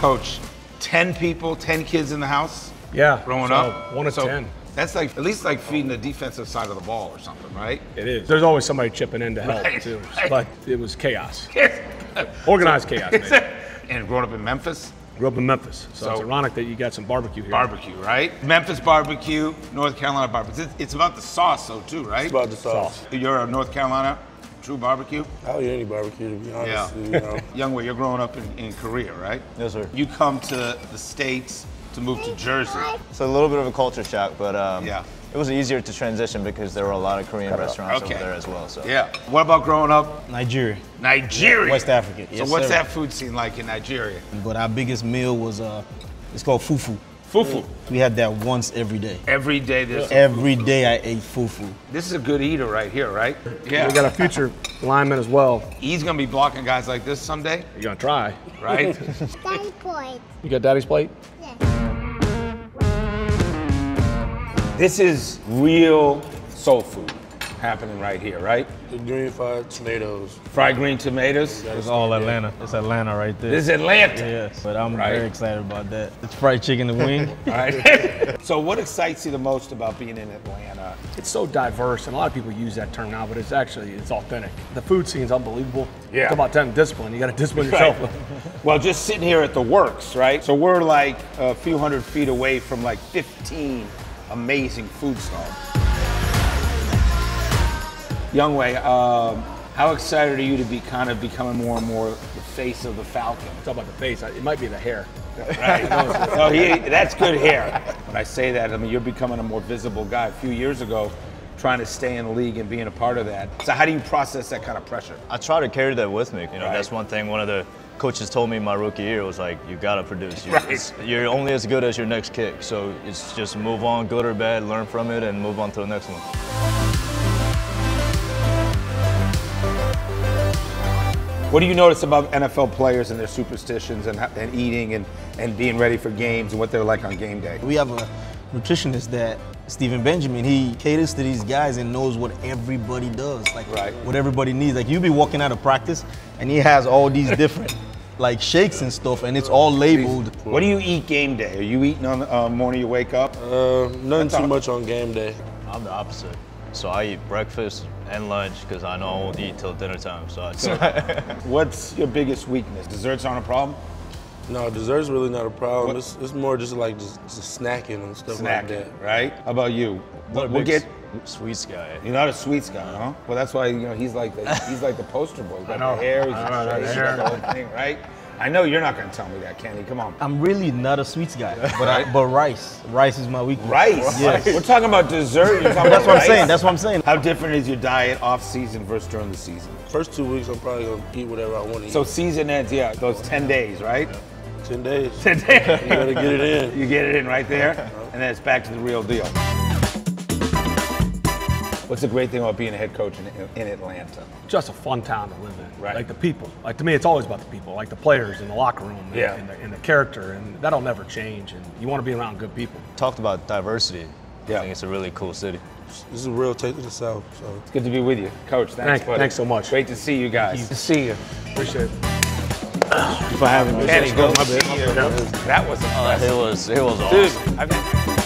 Coach, 10 people, 10 kids in the house Yeah. growing so up? One of So ten. That's like, at least like feeding the defensive side of the ball or something, right? It is. There's always somebody chipping in to help Right, too. right. But it was chaos. Organized chaos. It's man. and growing up in Memphis, Grew up in Memphis, so, So- it's ironic that you got some barbecue here. barbecue, right? Memphis barbecue, North Carolina barbecue. It's, it's about the sauce, though, too, right? It's about the sauce. You're a North Carolina true barbecue? I'll eat any barbecue, to be honest. Yeah. You know. Younghoe, you're growing up in, in Korea, right? Yes, sir. You come to the States to move to Jersey. So a little bit of a culture shock, but um, Yeah. it was easier to transition because there were a lot of Korean restaurants Okay. over there as well. So Yeah. What about growing up Nigeria, Nigeria? West Africa. So what's sir. that food scene like in Nigeria? But our biggest meal was uh, it's called fufu. Fufu. We had that once every day. Every day there's Every day I ate fufu. This is a good eater right here, right? Yeah. We got a future lineman as well. He's gonna be blocking guys like this someday, You're gonna try. right? Daddy point. You got daddy's plate? this is real soul food happening right here, right? The green fried tomatoes. Fried green tomatoes. It's all Atlanta. It's Atlanta right there. This is Atlanta. Yes, but I'm Right. very excited about that. It's fried chicken and wing. All right. so what excites you the most about being in Atlanta? It's so diverse, and a lot of people use that term now, but it's actually it's authentic. The food scene's unbelievable. Yeah. Talk about time discipline. You got to discipline yourself. Well, just sitting here at the works, right? So we're like a few hundred feet away from like 15 amazing food stalls. Younghoe, um, how excited are you to be kind of becoming more and more the face of the Falcon? Talk about the face. It might be the hair. Right. no, he, that's good hair. When I say that, I mean you're becoming a more visible guy. A few years ago, trying to stay in the league and being a part of that. So how do you process that kind of pressure? I try to carry that with me. You know, Right. that's one thing. One of the coaches told me my rookie year was like, you gotta produce. You're, Right. you're only as good as your next kick. So it's just move on, good or bad, learn from it, and move on to the next one. What do you notice about NFL players and their superstitions and, and eating and, and being ready for games and what they're like on game day? We have a nutritionist that Stephen Benjamin. He caters to these guys and knows what everybody does, like Right. what everybody needs. Like you be walking out of practice, and he has all these different like shakes and stuff, and it's all labeled. What do you eat game day? Are you eating on the uh, morning you wake up? Uh, nothing That's too much on game day. I'm the opposite. So I eat breakfast and lunch because I know I won't eat till dinner time. So I, What's your biggest weakness? Desserts aren't a problem? No, dessert's really not a problem. It's, it's more just like just, just snacking and stuff like that. right? How about you? Not a We'll, we'll get. sweets guy. You're not a sweets guy, huh? Well, that's why you know he's like the he's like the poster boy. He's got know. the hair, he's I know, got the the hair. whole thing, right? I know you're not gonna tell me that, Kenny. Come on. I'm really not a sweets guy, but I, but rice, rice is my weakness. Rice. Yes. We're talking about dessert. You're talking That's about what I'm saying. That's what I'm saying. How different is your diet off season versus during the season? First two weeks, I'm probably gonna eat whatever I want to eat. So season ends, yeah, those 10 days, right? ten days. 10 days. You gotta get it in. You get it in right there, and then it's back to the real deal. What's the great thing about being a head coach in, in Atlanta? Just a fun town to live in. Right. Like the people. Like to me, it's always about the people. Like the players in the locker room. And, Yeah. And the, and the character, and that'll never change. And you want to be around good people. Talked about diversity. Yeah. I think it's a really cool city. This is a real taste of the South. So. It's good to be with you, Coach. Thanks, Thank- buddy. thanks so much. Great to see you guys. to see you. Appreciate it. For having me. Kenny, go. My bad. see you. That was Uh, it was it was awesome. Dude, I mean,